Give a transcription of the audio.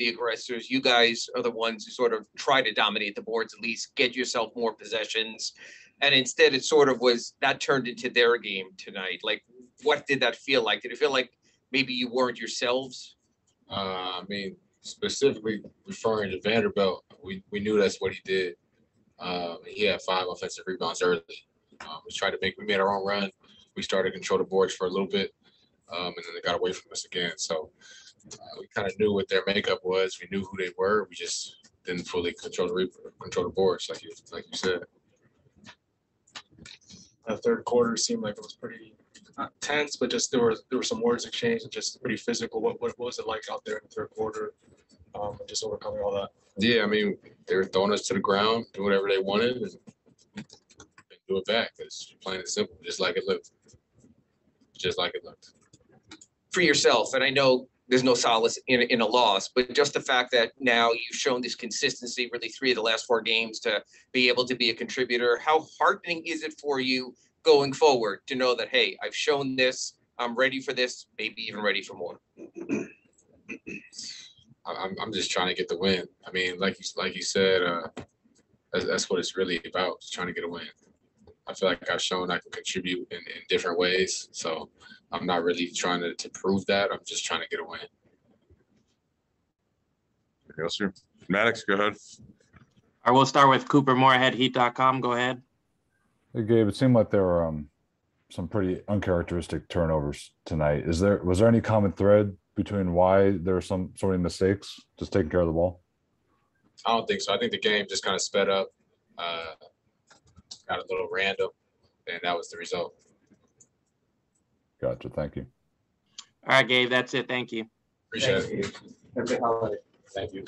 the aggressors. You guys are the ones who sort of try to dominate the boards, at least get yourself more possessions. And instead, it sort of was, that turned into their game tonight. Like, what did that feel like? Did it feel like maybe you weren't yourselves? Uh, I mean, specifically referring to Vanderbilt, we, we knew that's what he did. Um, he had five offensive rebounds early. Um, we tried to make, we made our own run. We started to control the boards for a little bit. Um, and then they got away from us again. So uh, we kind of knew what their makeup was. We knew who they were. We just didn't fully control the, re- control the boards like you, like you said. the third quarter seemed like it was pretty not tense, but just there was there were some words exchanged and just pretty physical. What what, what was it like out there in the third quarter? Um, just overcoming all that. Yeah, I mean, they were throwing us to the ground, do whatever they wanted, and and do it back. It's plain and simple, just like it looked. Just like it looked. for yourself, and I know there's no solace in, in a loss, but just the fact that now you've shown this consistency, really three of the last four games to be able to be a contributor, how heartening is it for you going forward to know that, hey, I've shown this, I'm ready for this, maybe even ready for more? I'm, I'm just trying to get the win. I mean, like you, like you said, uh, that's, that's what it's really about, trying to get a win. I feel like I've shown I can contribute in, in different ways, so I'm not really trying to, to prove that. I'm just trying to get a win. Yes, sir. Maddox, go ahead. All right, we'll start with Couper Moorhead, Heat.com. Go ahead. Hey Gabe, it seemed like there were um some pretty uncharacteristic turnovers tonight. Is there was there any common thread between why there were some sort of mistakes just taking care of the ball? I don't think so. I think the game just kind of sped up, uh, got a little random, and that was the result. Gotcha. Thank you. All right, Gabe, that's it. Thank you. Appreciate it. Happy holiday. Thank you.